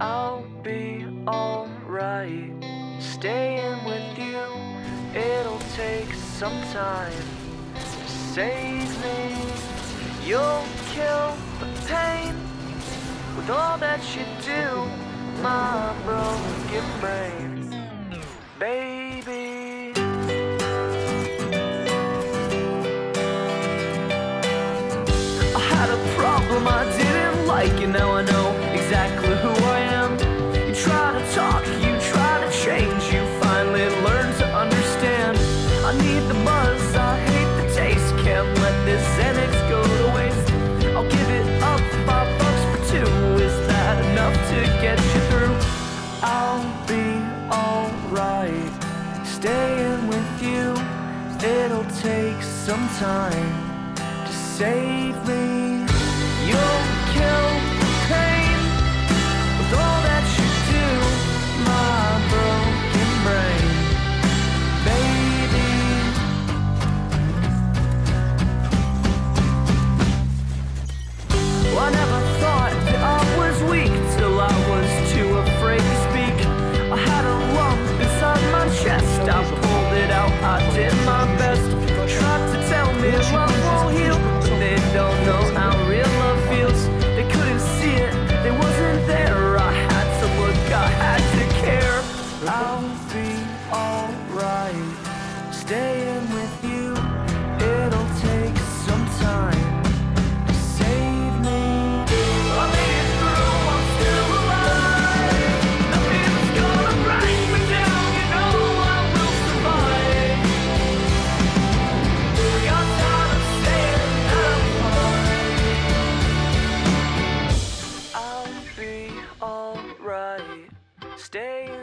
I'll be alright. Staying with you, it'll take some time to save me. You'll kill the pain with all that you do, my broken brain, baby. I had a problem I didn't like, and now I know exactly who I am. You try to talk, you try to change, you finally learn to understand. I need the buzz, I hate the taste, can't let this Xanax go to waste. I'll give it up, five bucks for two. Is that enough to get you through? I'll be alright, staying with you. It'll take some time to save I did my best. To tell me love won't heal, they don't know how real love feels. They couldn't see it. Wasn't there. I had to look. I had to care. I'll be alright. Staying with you. That